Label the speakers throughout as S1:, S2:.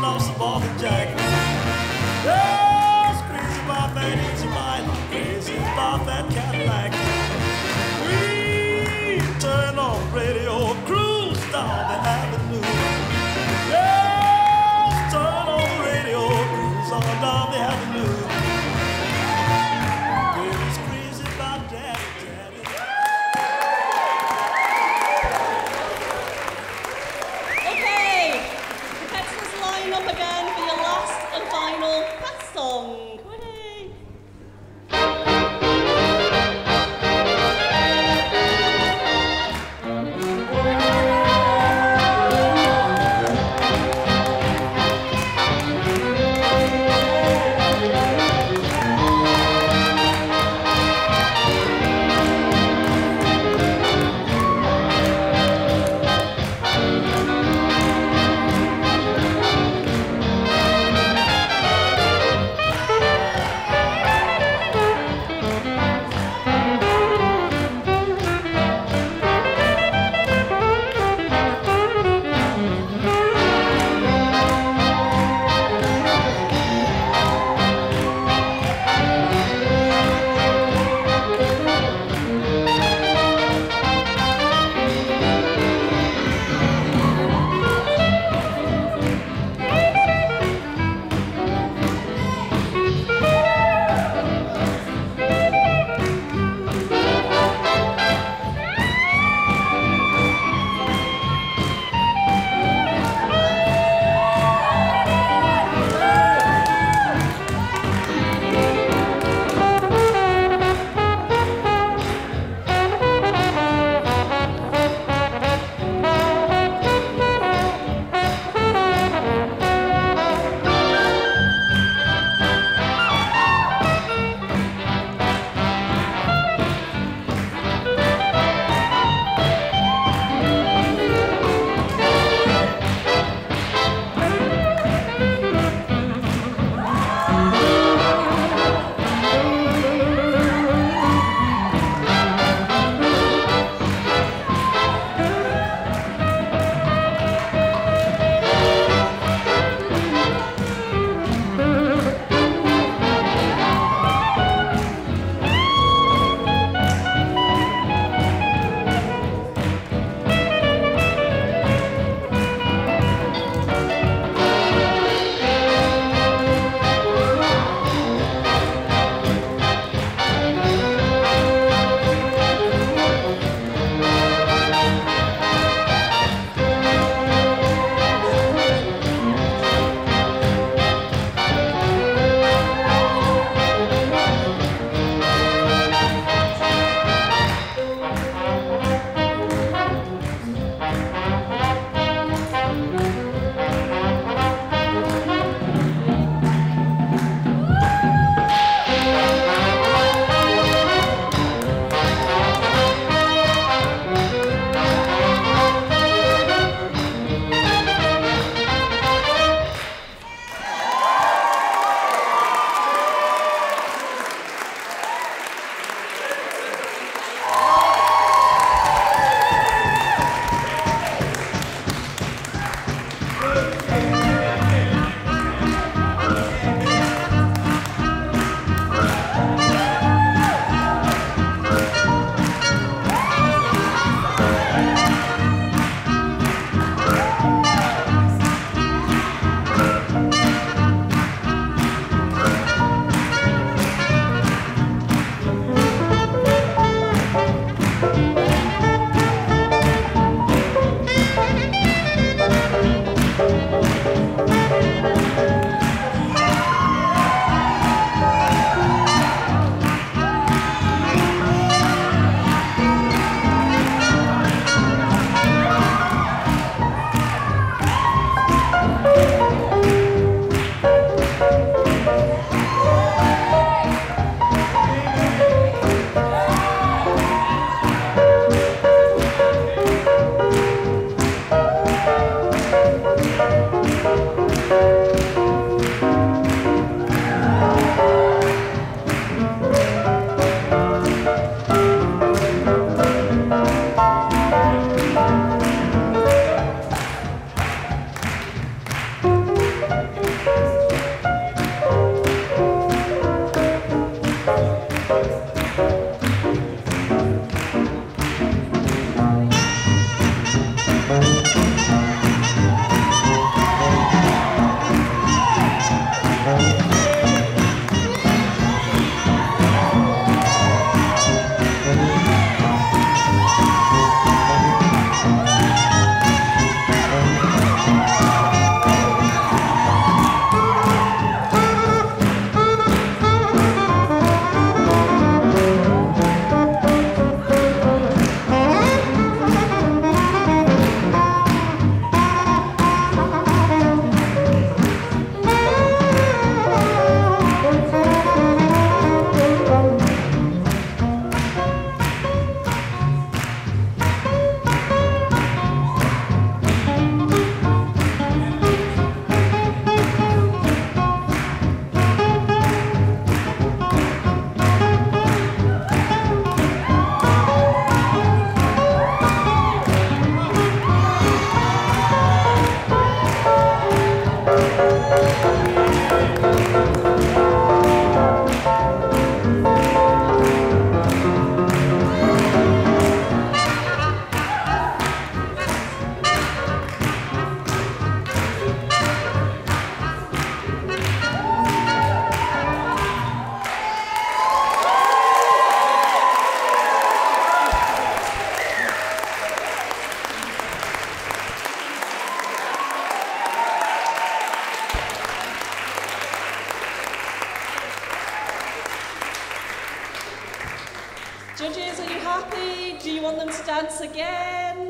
S1: loves the Smoking Jack.
S2: Judges, are
S3: you
S2: happy?
S3: Do you
S4: want them to dance
S3: again?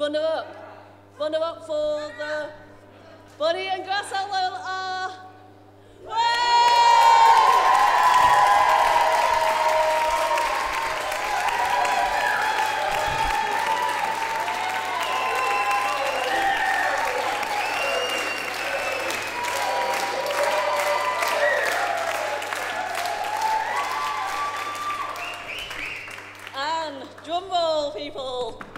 S3: Bundle up. Bundle up for the bunny and Grassello. Woo! drum roll, people.